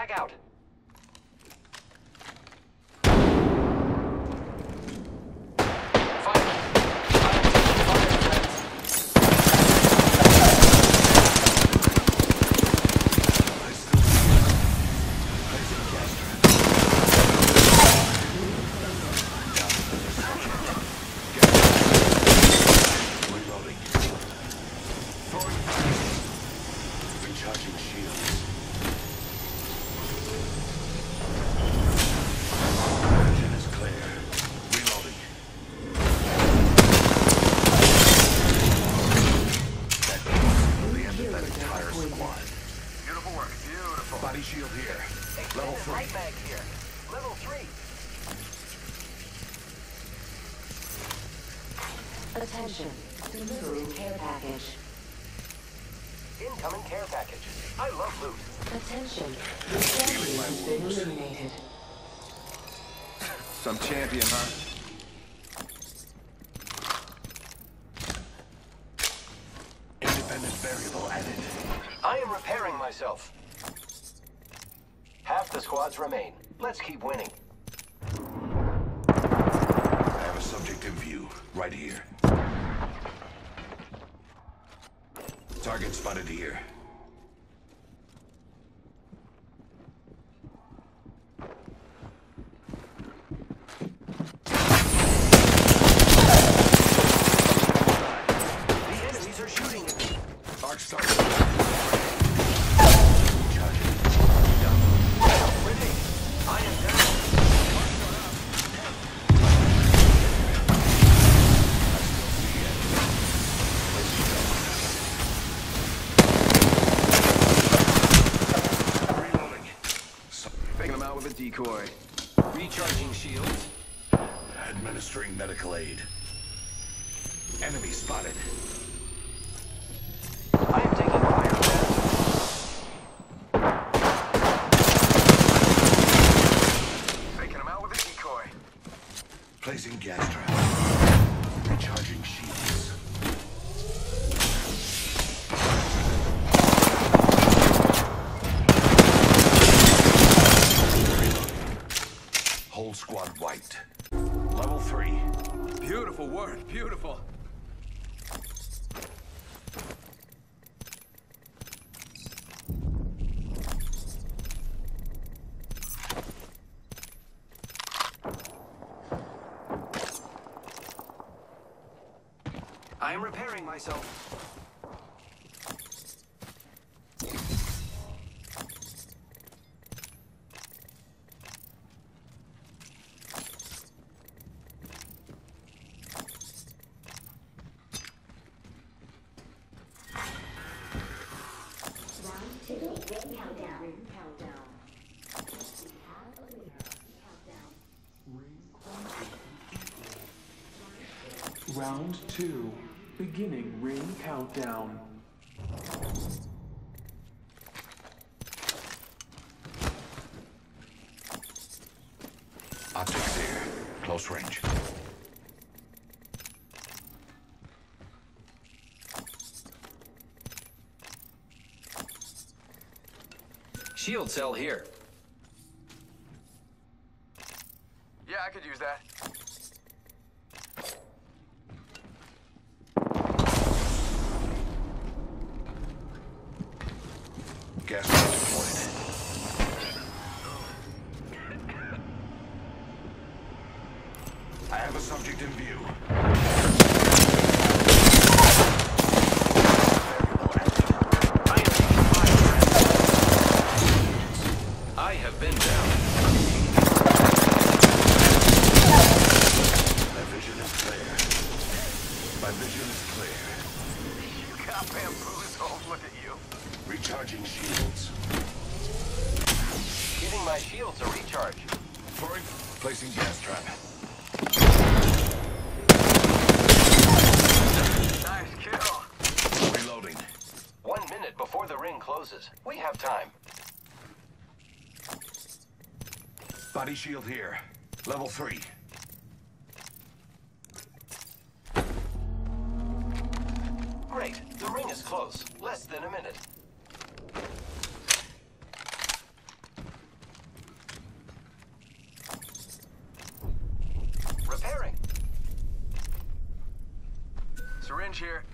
Frag out. Fire. Fire. Fire, friends. I still see it. Placing gas trap. Down another subject. Gas trap. Reloading. Throwing fire. Recharging shields. Vision is clear. Reloading. That is the end of that entire squad. Beautiful work. Beautiful. Body shield here. Level three. light mag here. Level three. Attention. Delivering care package. Incoming care package. I love loot. Attention. The champion has been eliminated. Some champion, huh? Independent variable added. I am repairing myself. The squads remain. Let's keep winning. I have a subject in view, right here. Target spotted here. Decoy. Recharging shields. Administering medical aid. Enemy spotted. I am repairing myself. Round two, ring countdown. Countdown. Round two. Beginning ring countdown. Optics here. Close range. Shield cell here. Yeah, I could use that. In view. I am taking fire. friends. I have been down. My vision is clear. My vision is clear. You got bamboozled. Look at you. Recharging shields. Giving my shields a recharge. Placing gas trap. Nice kill. Reloading. One minute before the ring closes. We have time. Body shield here. Level three. Great. The ring is close. Less than a minute. Repairing. Syringe here.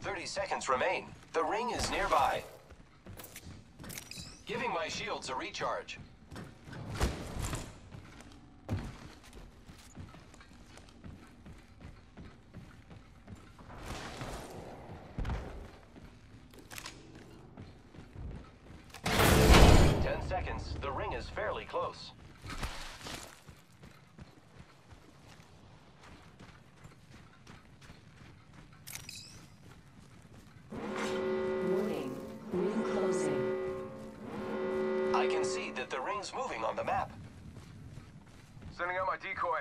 30 seconds remain. The ring is nearby. My shields a recharge. See that the ring's moving on the map. Sending out my decoy.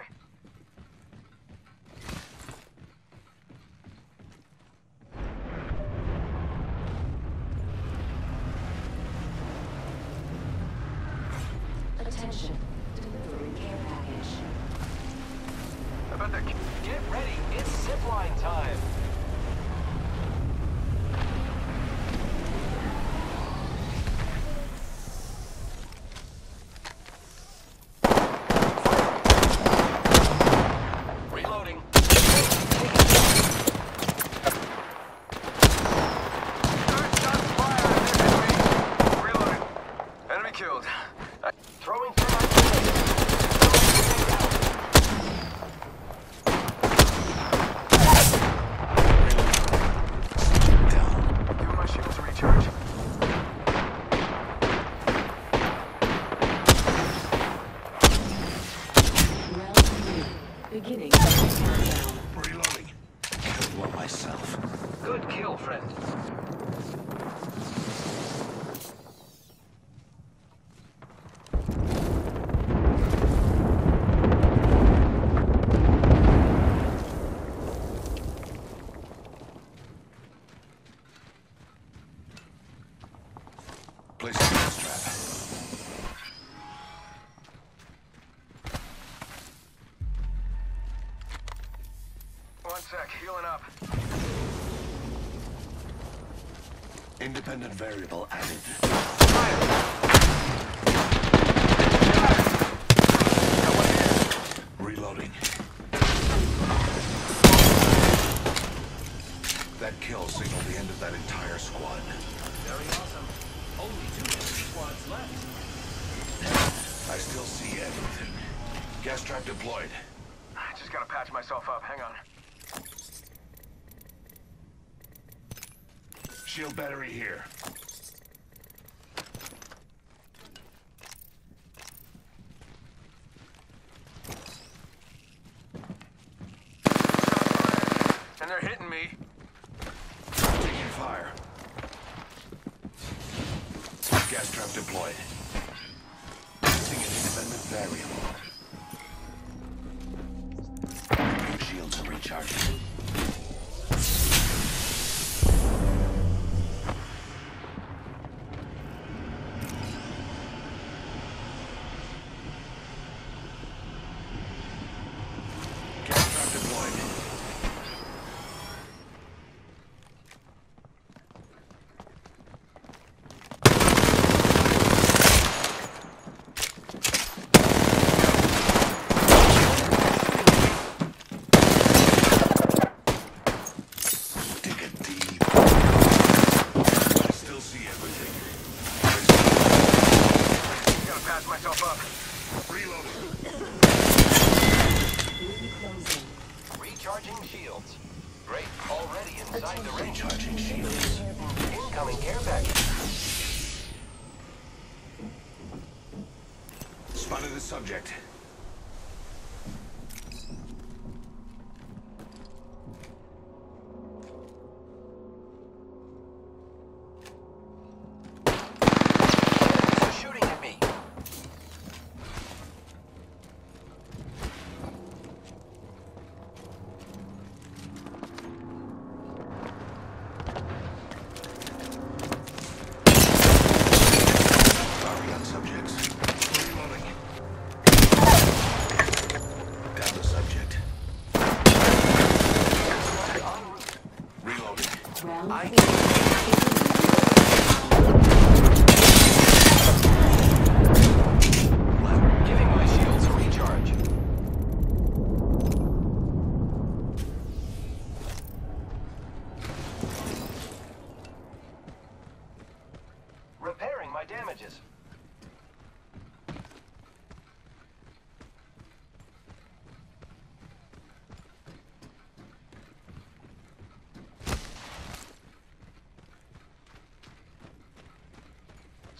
Attention. Delivering care package. I bet that. Get ready, it's zipline time. Reloading. Third shot fired. Enemy. Reloading. Enemy killed. Throwing thermite grenade. Giving my shields a recharge. Round three. Beginning. Reloading. Killed one myself. Good kill, friend. Independent variable added. Reloading. That kill signaled the end of that entire squad. Very awesome. Only two squads left. I still see everything. Gas trap deployed. I just gotta patch myself up. Hang on. Shield battery here. And they're hitting me. Taking fire. Gas trap deployed. Spotted the subject. They're shooting at me. Sorry on subjects. Reloading.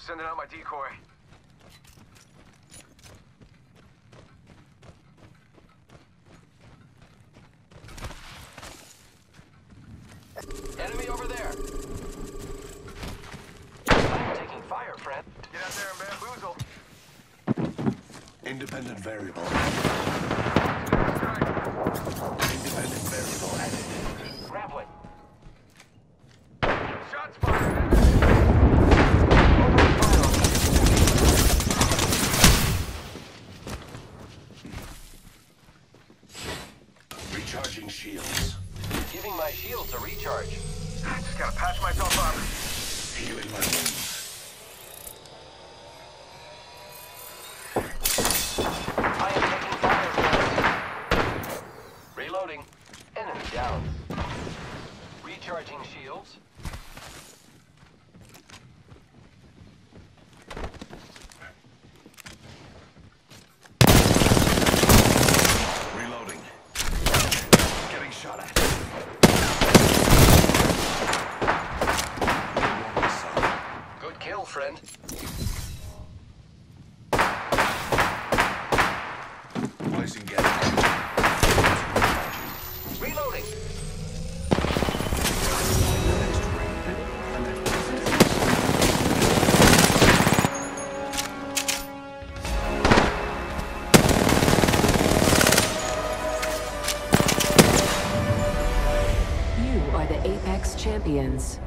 Sending out my decoy. Enemy over there. I'm taking fire, friend. Get out there and bamboozle. Independent variable. Independent variable added. Grappling. Shots fired. Recharging shields. Giving my shields a recharge. Just gotta patch myself up. Healing my wounds. I am taking fire, friends. Reloading. Enemy down. Recharging shields. Reloading. Getting shot at. Good kill, friend. Placing gas. Reloading. You are the Apex Champions.